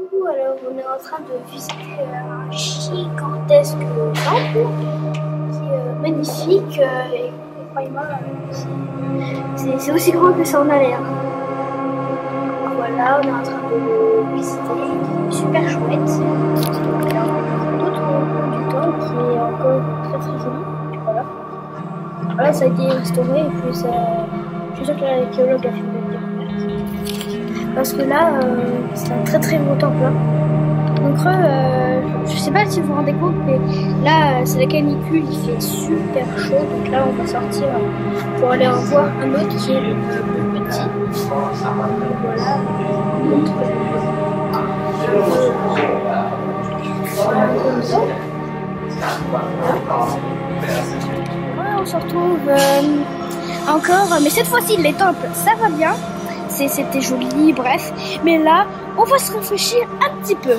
Alors on est en train de visiter un gigantesque temple qui est euh, magnifique euh, et croyez-moi, c'est aussi grand que ça en a l'air. Voilà, on est en train de visiter, super chouette. Il y a d'autres du temple qui est encore très très joli. Voilà. Voilà, ça a été restauré et puis ça, je suis sûr que l'archéologue a découverte. Parce que là, euh, c'est un très très beau temple. hein. Donc euh, je sais pas si vous vous rendez compte, mais là euh, c'est la canicule, il fait super chaud. Donc là on va sortir pour aller en voir un autre qui est le petit. Voilà. On se retrouve encore, mais cette fois-ci les temples, ça va bien. C'était joli, bref. Mais là, on va se réfléchir un petit peu.